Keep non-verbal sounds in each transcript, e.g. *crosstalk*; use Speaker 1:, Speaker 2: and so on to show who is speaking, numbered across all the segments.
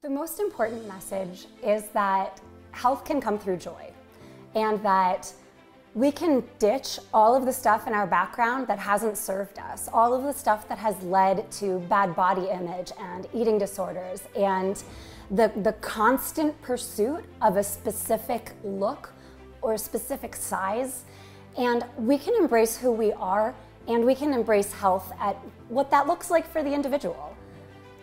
Speaker 1: The most important message is that health can come through joy and that we can ditch all of the stuff in our background that hasn't served us, all of the stuff that has led to bad body image and eating disorders and the, the constant pursuit of a specific look or a specific size. And we can embrace who we are and we can embrace health at what that looks like for the individual.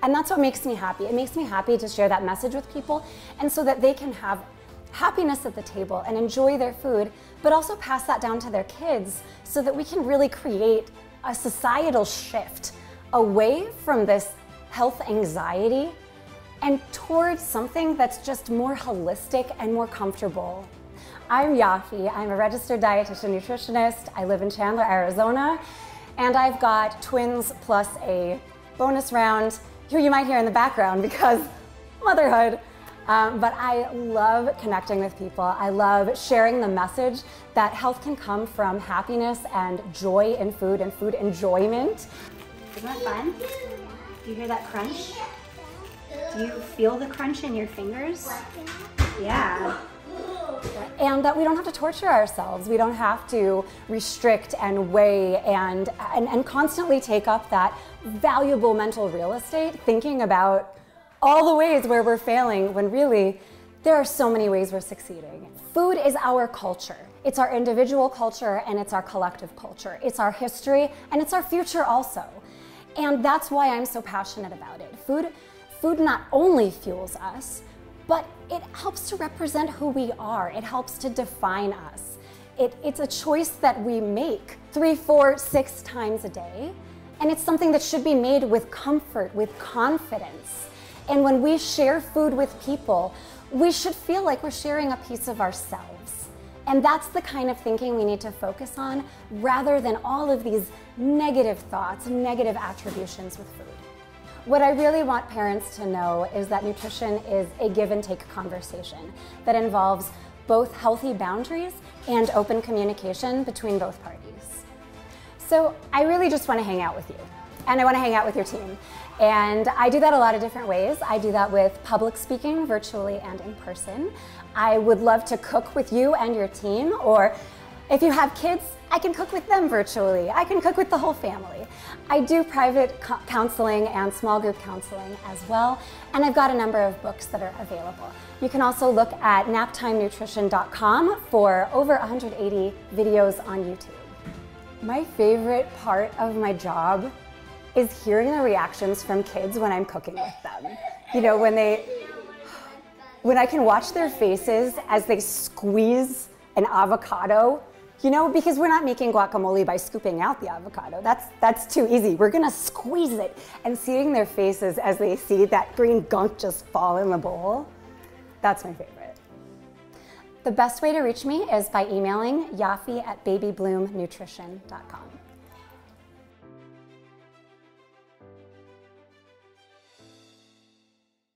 Speaker 1: And that's what makes me happy. It makes me happy to share that message with people and so that they can have happiness at the table and enjoy their food, but also pass that down to their kids so that we can really create a societal shift away from this health anxiety and towards something that's just more holistic and more comfortable. I'm Yaffi. I'm a registered dietitian nutritionist. I live in Chandler, Arizona, and I've got twins plus a bonus round who you might hear in the background because *laughs* motherhood. Um, but I love connecting with people. I love sharing the message that health can come from happiness and joy in food and food enjoyment. Isn't that fun? Do you hear that crunch? Do you feel the crunch in your fingers? Yeah. And that we don't have to torture ourselves. We don't have to restrict and weigh and, and, and constantly take up that valuable mental real estate thinking about all the ways where we're failing when really there are so many ways we're succeeding. Food is our culture. It's our individual culture and it's our collective culture. It's our history and it's our future also. And that's why I'm so passionate about it. Food, food not only fuels us, but it helps to represent who we are. It helps to define us. It, it's a choice that we make three, four, six times a day. And it's something that should be made with comfort, with confidence. And when we share food with people, we should feel like we're sharing a piece of ourselves. And that's the kind of thinking we need to focus on rather than all of these negative thoughts, negative attributions with food. What I really want parents to know is that nutrition is a give and take conversation that involves both healthy boundaries and open communication between both parties. So I really just want to hang out with you and I want to hang out with your team. And I do that a lot of different ways. I do that with public speaking, virtually and in person. I would love to cook with you and your team, or if you have kids, I can cook with them virtually. I can cook with the whole family. I do private co counseling and small group counseling as well, and I've got a number of books that are available. You can also look at naptimenutrition.com for over 180 videos on YouTube. My favorite part of my job is hearing the reactions from kids when I'm cooking with them. You know, when they, when I can watch their faces as they squeeze an avocado you know, because we're not making guacamole by scooping out the avocado. That's, that's too easy. We're gonna squeeze it and seeing their faces as they see that green gunk just fall in the bowl, that's my favorite. The best way to reach me is by emailing yaffi at babybloomnutrition.com.